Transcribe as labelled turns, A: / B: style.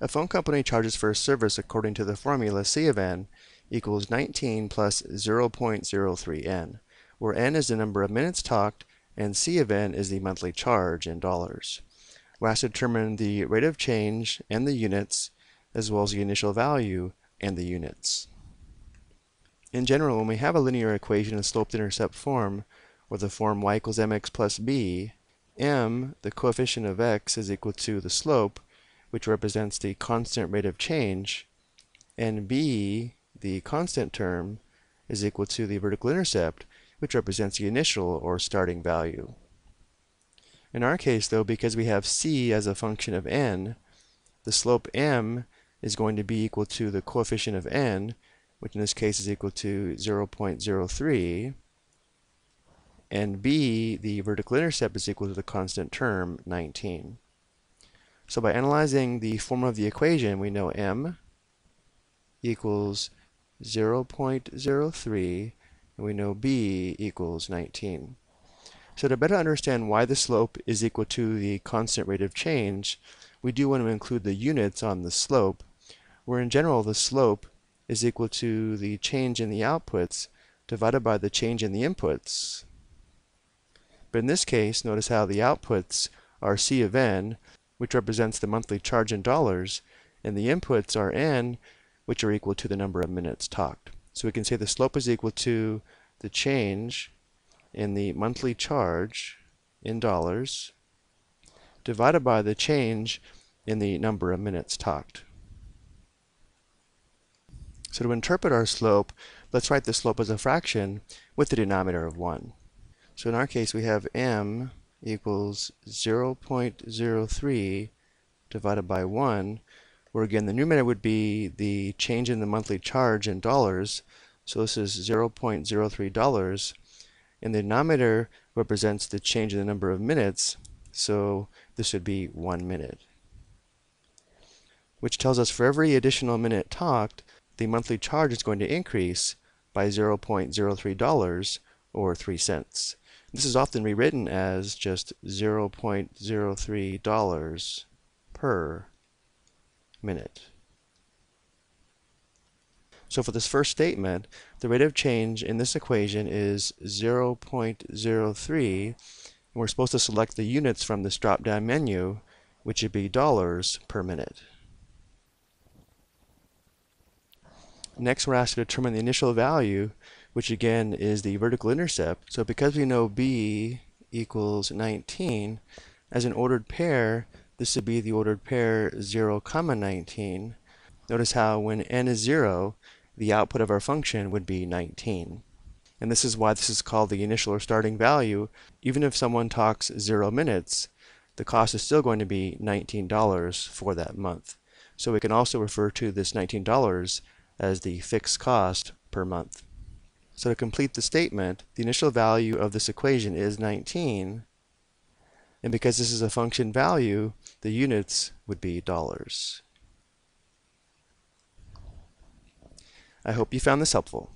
A: A phone company charges for a service according to the formula C of n equals 19 plus 0.03n, where n is the number of minutes talked and C of n is the monthly charge in dollars. We're asked to determine the rate of change and the units, as well as the initial value and the units. In general, when we have a linear equation in slope-intercept form, or the form y equals mx plus b, m, the coefficient of x, is equal to the slope, which represents the constant rate of change, and b, the constant term, is equal to the vertical intercept, which represents the initial or starting value. In our case, though, because we have c as a function of n, the slope m is going to be equal to the coefficient of n, which in this case is equal to 0.03, and b, the vertical intercept, is equal to the constant term, 19. So by analyzing the form of the equation, we know m equals 0.03, and we know b equals 19. So to better understand why the slope is equal to the constant rate of change, we do want to include the units on the slope, where in general the slope is equal to the change in the outputs divided by the change in the inputs. But in this case, notice how the outputs are C of n, which represents the monthly charge in dollars, and the inputs are n, which are equal to the number of minutes talked. So we can say the slope is equal to the change in the monthly charge in dollars divided by the change in the number of minutes talked. So to interpret our slope, let's write the slope as a fraction with the denominator of 1. So in our case, we have m equals 0.03 divided by 1, where again the numerator would be the change in the monthly charge in dollars. So this is $0.03, and the denominator represents the change in the number of minutes, so this would be 1 minute. Which tells us for every additional minute talked, the monthly charge is going to increase by $0.03 or 3 cents. This is often rewritten as just $0.03 per minute. So for this first statement, the rate of change in this equation is 0.03, and we're supposed to select the units from this drop-down menu, which would be dollars per minute. Next, we're asked to determine the initial value, which again is the vertical intercept. So because we know b equals 19, as an ordered pair, this would be the ordered pair 0, comma 19. Notice how when n is 0, the output of our function would be 19. And this is why this is called the initial or starting value. Even if someone talks 0 minutes, the cost is still going to be $19 for that month. So we can also refer to this $19 as the fixed cost per month. So to complete the statement, the initial value of this equation is 19, and because this is a function value, the units would be dollars. I hope you found this helpful.